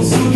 Jesus.